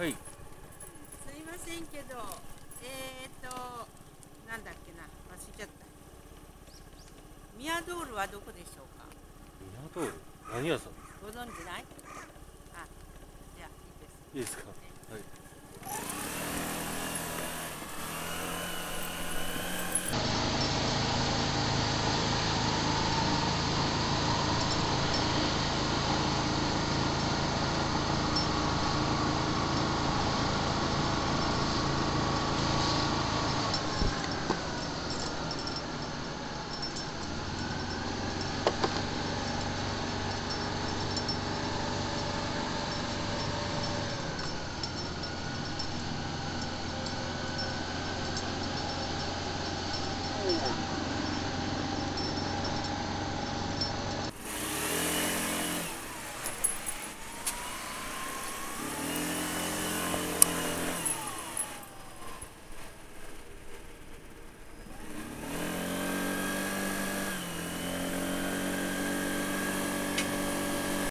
はい。すいませんけどえっ、ー、となんだっけな。忘れちゃった。ミアドールはどこでしょうか？ミアドール？何屋さんご存知ない？あじゃあいいです。いいですか、はい。